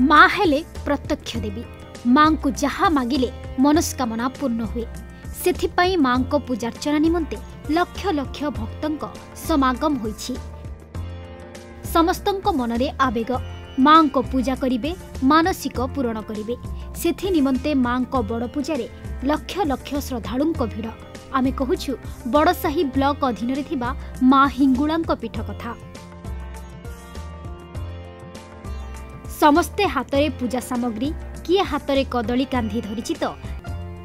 ମା ହେଲେ ପ୍ରତ୍ୟକ୍ଷ ଦେବୀ। ମାଙ୍କୁ ଯାହା ମାଗିଲେ ମନସ୍କାମନା ପୂର୍ଣ୍ଣ ହୁଏ। ସେଥିପାଇଁ ମାଙ୍କ ପୂଜାର୍ଚ୍ଚନା ନିମନ୍ତେ ଲକ୍ଷ ଲକ୍ଷ ଭକ୍ତଙ୍କ ସମାଗମ ହୋଇଛି। ସମସ୍ତଙ୍କ ମନରେ ଆବେଗ। ମାଙ୍କ ପୂଜା କରିବେ ମାନସିକ ପୂରଣ କରିବେ। ସେଥି ନିମନ୍ତେ ମାଙ୍କ ବଡ଼ ପୂଜାରେ ଲକ୍ଷ ଲକ୍ଷ ଶ୍ରଦ୍ଧାଳୁଙ୍କ ଭିଡ଼। ଆମେ କହୁଛୁ ବଡ଼ସାହି ବ୍ଲକ ଅଧୀନରେ ଥିବା ମା ହିଙ୍ଗୁଳାଙ୍କ ପୀଠ କଥା। ସମସ୍ତେ ହାତରେ ପୂଜା ସାମଗ୍ରୀ କିଏ ହାତରେ କଦଳୀ କାନ୍ଧି ଧରିଛି ତ?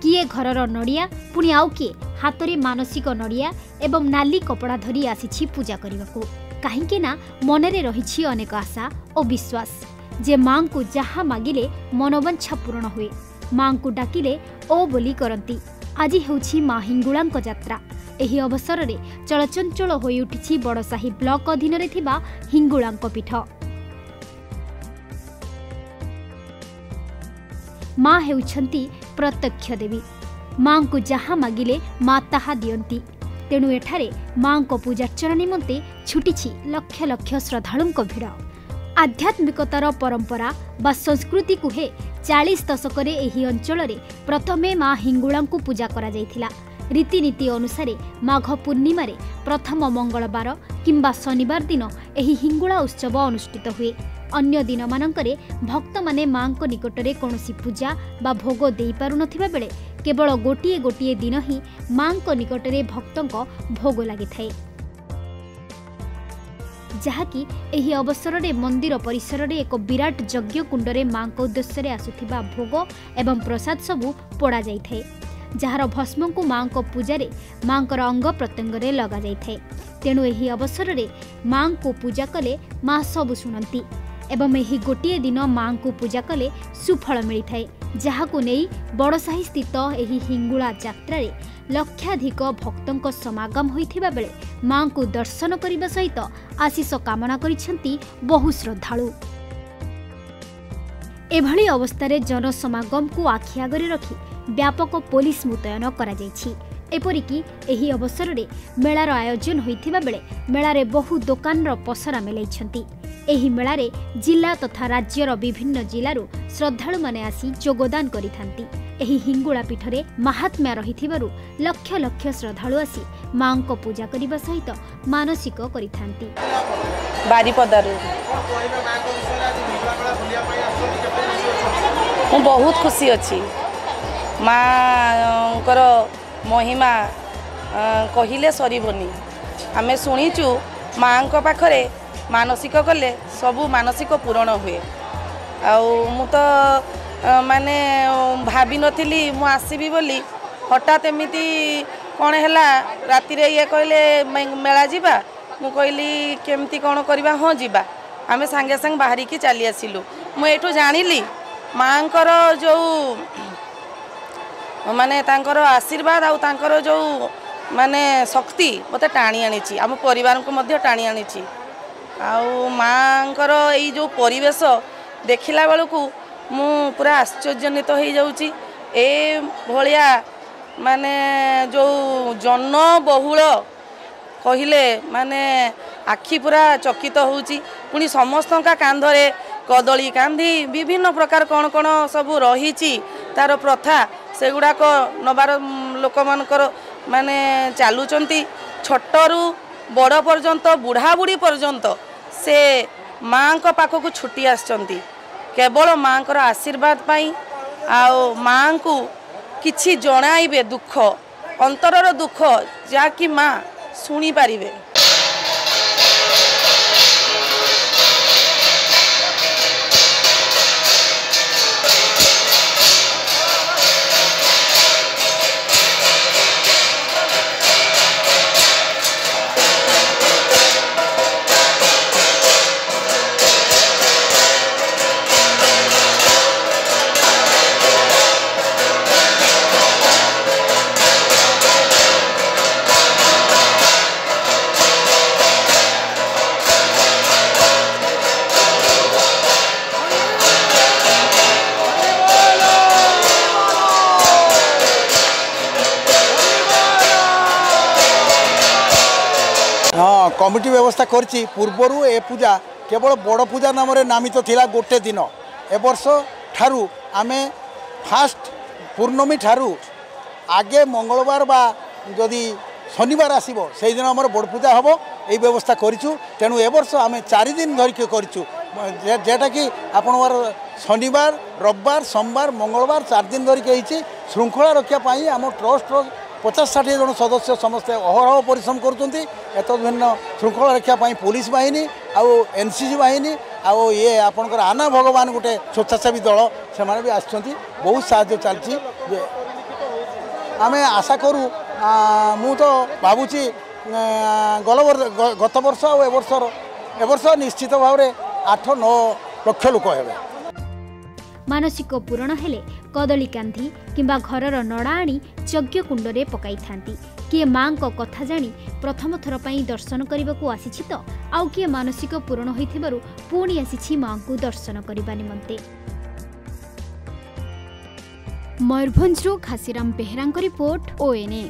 କିଏ ଘରର ନଡ଼ିଆ ପୁଣି ଆଉ କିଏ ହାତରେ ମାନସିକ ନଡ଼ିଆ ଏବଂ ନାଲି କପଡ଼ା ଧରି ଆସିଛି ପୂଜା କରିବାକୁ। କାହିଁକି ନା ମନରେ ରହିଛି ଅନେକ ଆଶା ଓ ବିଶ୍ୱାସ ଯେ ମାଙ୍କୁ ଯାହା ମାଗିଲେ ମନୋବାଞ୍ଛା ପୂରଣ ହୁଏ। ମାଙ୍କୁ ଡାକିଲେ ଓ ବୋଲି କରନ୍ତି। ଆଜି ହେଉଛି ମା ହିଙ୍ଗୁଳାଙ୍କ ଯାତ୍ରା। ଏହି ଅବସରରେ ଚଳଚଞ୍ଚଳ ହୋଇଉଠିଛି ବଡ଼ସାହି ବ୍ଲକ ଅଧୀନରେ ଥିବା ହିଙ୍ଗୁଳାଙ୍କ ପୀଠ। ମା ହେଉଛନ୍ତି ପ୍ରତ୍ୟକ୍ଷ ଦେବୀ। ମାଙ୍କୁ ଯାହା ମାଗିଲେ ମା ତାହା ଦିଅନ୍ତି। ତେଣୁ ଏଠାରେ ମାଙ୍କ ପୂଜାର୍ଚ୍ଚନା ନିମନ୍ତେ ଛୁଟିଛି ଲକ୍ଷ ଲକ୍ଷ ଶ୍ରଦ୍ଧାଳୁଙ୍କ ଭିଡ଼। ଆଧ୍ୟାତ୍ମିକତାର ପରମ୍ପରା ବା ସଂସ୍କୃତି କୁହେ ଚାଳିଶ ଦଶକରେ ଏହି ଅଞ୍ଚଳରେ ପ୍ରଥମେ ମା ହିଙ୍ଗୁଳାଙ୍କୁ ପୂଜା କରାଯାଇଥିଲା। ରୀତିନୀତି ଅନୁସାରେ ମାଘ ପୂର୍ଣ୍ଣିମାରେ ପ୍ରଥମ ମଙ୍ଗଳବାର କିମ୍ବା ଶନିବାର ଦିନ ଏହି ହିଙ୍ଗୁଳା ଉତ୍ସବ ଅନୁଷ୍ଠିତ ହୁଏ। ଅନ୍ୟ ଦିନମାନଙ୍କରେ ଭକ୍ତମାନେ ମାଙ୍କ ନିକଟରେ କୌଣସି ପୂଜା ବା ଭୋଗ ଦେଇପାରୁନଥିବା ବେଳେ କେବଳ ଗୋଟିଏ ଗୋଟିଏ ଦିନ ହିଁ ମାଙ୍କ ନିକଟରେ ଭକ୍ତଙ୍କ ଭୋଗ ଲାଗିଥାଏ। ଯାହାକି ଏହି ଅବସରରେ ମନ୍ଦିର ପରିସରରେ ଏକ ବିରାଟ ଯଜ୍ଞ କୁଣ୍ଡରେ ମାଙ୍କ ଉଦ୍ଦେଶ୍ୟରେ ଆସୁଥିବା ଭୋଗ ଏବଂ ପ୍ରସାଦ ସବୁ ପୋଡ଼ାଯାଇଥାଏ ଯାହାର ଭସ୍ମକୁ ମାଙ୍କ ପୂଜାରେ ମାଙ୍କର ଅଙ୍ଗ ପ୍ରତ୍ୟଙ୍ଗରେ ଲଗାଯାଇଥାଏ। ତେଣୁ ଏହି ଅବସରରେ ମାଙ୍କୁ ପୂଜା କଲେ ମା ସବୁ ଶୁଣନ୍ତି। ଏବଂ ଏହି ଗୋଟିଏ ଦିନ ମାଙ୍କୁ ପୂଜା କଲେ ସୁଫଳ ମିଳିଥାଏ ଯାହାକୁ ନେଇ ବଡ଼ସାହି ସ୍ଥିତ ଏହି ହିଙ୍ଗୁଳା ଯାତ୍ରାରେ ଲକ୍ଷାଧିକ ଭକ୍ତଙ୍କ ସମାଗମ ହୋଇଥିବା ବେଳେ ମାଙ୍କୁ ଦର୍ଶନ କରିବା ସହିତ ଆଶିଷ କାମନା କରିଛନ୍ତି ବହୁ ଶ୍ରଦ୍ଧାଳୁ। ଏଭଳି ଅବସ୍ଥାରେ ଜନସମାଗମକୁ ଆଖି ଆଗରେ ରଖି ବ୍ୟାପକ ପୋଲିସ ମୁତୟନ କରାଯାଇଛି। ଏପରିକି ଏହି ଅବସରରେ ମେଳାର ଆୟୋଜନ ହୋଇଥିବା ବେଳେ ମେଳାରେ ବହୁ ଦୋକାନର ପସରା ମେଲାଇଛନ୍ତି ଏହି ମେଳାରେ ଜିଲ୍ଲା ତଥା ରାଜ୍ୟର ବିଭିନ୍ନ ଜିଲ୍ଲାରୁ ଶ୍ରଦ୍ଧାଳୁମାନେ ଆସି ଯୋଗଦାନ କରିଥାନ୍ତି। ଏହି ହିଙ୍ଗୁଳା ପୀଠରେ ମାହାତ୍ମ୍ୟ ରହିଥିବାରୁ ଲକ୍ଷ ଲକ୍ଷ ଶ୍ରଦ୍ଧାଳୁ ଆସି ମାଙ୍କ ପୂଜା କରିବା ସହିତ ମାନସିକ କରିଥାନ୍ତି। ବାରିପଦାରୁ। ମୁଁ ବହୁତ ଖୁସି ଅଛି। ମାଙ୍କର ମହିମା କହିଲେ ସରିବନି। ଆମେ ଶୁଣିଛୁ ମାଙ୍କ ପାଖରେ ମାନସିକ କଲେ ସବୁ ମାନସିକ ପୂରଣ ହୁଏ ଆଉ ମୁଁ ତ ଅ, ମାନେ ଭାବିନଥିଲି ମୁଁ ଆସିବି ବୋଲି ହଠାତ୍ ଏମିତି କ'ଣ ହେଲା? ରାତିରେ ଇଏ କହିଲେ ମେ- ମେଳା ଯିବା? ମୁଁ କହିଲି କେମିତି କ'ଣ କରିବା? ହଁ ଯିବା। ଆମେ ସାଙ୍ଗେ ସାଙ୍ଗେ ବାହାରିକି ଚାଲି ଆସିଲୁ। ମୁଁ ଏଇଠୁ ଜାଣିଲି ମାଙ୍କର ଯେଉଁ ମାନେ ତାଙ୍କର ଆଶୀର୍ବାଦ ଆଉ ତାଙ୍କର ଯେଉଁ ମାନେ ଶକ୍ତି ମୋତେ ଟାଣି ଆଣିଛି। ଆମ ପରିବାରଙ୍କୁ ମଧ୍ୟ ଟାଣି ଆଣିଛି। ଆଉ ମାଙ୍କର ଏଇ ଯେଉଁ ପରିବେଶ ଦେଖିଲା ବେଳକୁ ମୁଁ ପୁରା ଆଶ୍ଚର୍ଯ୍ୟାନ୍ୱିତ ହେଇଯାଉଛି। ଏ ଭଳିଆ ମାନେ ଯେଉଁ ଜନବହୁଳ କହିଲେ ମାନେ ଆଖି ପୁରା ଚକିତ ହେଉଛି। ପୁଣି ସମସ୍ତଙ୍କ କାନ୍ଧରେ କଦଳୀ କାନ୍ଧି ବିଭିନ୍ନ ପ୍ରକାର କ'ଣ କ'ଣ ସବୁ ରହିଛି ତାର ପ୍ରଥା ସେଗୁଡ଼ାକ ନେବାର ଲୋକମାନଙ୍କର ମାନେ ଚାଲୁଛନ୍ତି। ଛୋଟରୁ ବଡ଼ ପର୍ଯ୍ୟନ୍ତ ବୁଢ଼ାବୁଢ଼ୀ ପର୍ଯ୍ୟନ୍ତ ସେ ମାଙ୍କ ପାଖକୁ ଛୁଟି ଆସିଛନ୍ତି। କେବଳ ମାଙ୍କର ଆଶୀର୍ବାଦ ପାଇଁ ଆଉ ମାଙ୍କୁ କିଛି ଜଣାଇବେ ଦୁଃଖ ଅନ୍ତରର ଦୁଃଖ ଯାହାକି ମା ଶୁଣିପାରିବେ। ହଁ କମିଟି ବ୍ୟବସ୍ଥା କରିଛି ପୂର୍ବରୁ ଏ ପୂଜା କେବଳ ବଡ଼ ପୂଜା ନାମରେ ନାମିତ ଥିଲା ଗୋଟେ ଦିନ। ଏ ବର୍ଷ ଠାରୁ ଆମେ ଫାଷ୍ଟ ପୂର୍ଣ୍ଣମୀ ଠାରୁ ଆଗେ ମଙ୍ଗଳବାର ବା ଯଦି ଶନିବାର ଆସିବ ସେଇଦିନ ଆମର ବଡ଼ ପୂଜା ହେବ এই ବ୍ୟବସ୍ଥା କରିଛୁ। ତେଣୁ ଏ ବର୍ଷ ଆମେ ଚାରି ଦିନ ଧରିକି କରିଛୁ। ଯେ- ଯେଟାକି ଆପଣଙ୍କର ଶନିବାର ରବିବାର ସୋମବାର ମଙ୍ଗଳବାର ଚାରି ଦିନ ଧରିକି ହେଇଛି। ଶୃଙ୍ଖଳା ରକ୍ଷା ପାଇଁ ଆମ ଟ୍ରଷ୍ଟର ପଚାଶ ଷାଠିଏ ଜଣ ସଦସ୍ୟ ସମସ୍ତେ ଅହରହ ପରିଶ୍ରମ କରୁଛନ୍ତି। ଏତ ଭିନ୍ନ ଶୃଙ୍ଖଳା ରକ୍ଷା ପାଇଁ ପୋଲିସ ବାହିନୀ ଆଉ ଏନ୍ ସି ସି ବାହିନୀ ଆଉ ଇଏ ଆପଣଙ୍କର ଆନା ଭଗବାନ ଗୋଟେ ସ୍ୱେଚ୍ଛାସେବୀ ଦଳ ସେମାନେ ବି ଆସିଛନ୍ତି। ବହୁତ ସାହାଯ୍ୟ ଚାଲିଛି। ଆମେ ଆଶା କରୁ ମୁଁ ତ ଭାବୁଛି ଗତ ବର୍ଷ ଆଉ ଏ ବର୍ଷର ଏ ବର୍ଷ ନିଶ୍ଚିତ ଭାବରେ ଆଠ ନଅ ଲକ୍ଷ ଲୋକ ହେବେ। ମାନସିକ ପୂରଣ ହେଲେ କଦଳୀ କାନ୍ଧି କିମ୍ବା ଘରର ନଡ଼ା ଆଣି ଯଜ୍ଞକୁଣ୍ଡରେ ପକାଇଥାନ୍ତି। କିଏ ମାଙ୍କ କଥା ଜାଣି ପ୍ରଥମ ଥର ପାଇଁ ଦର୍ଶନ କରିବାକୁ ଆସିଛି ତ? ଆଉ କିଏ ମାନସିକ ପୂରଣ ହୋଇଥିବାରୁ ପୁଣି ଆସିଛି ମାଙ୍କୁ ଦର୍ଶନ କରିବା ନିମନ୍ତେ। ମୟୂରଭଞ୍ଜରୁ ଖାସିରାମ ବେହେରାଙ୍କ ରିପୋର୍ଟ ଓଏନ୍ଏ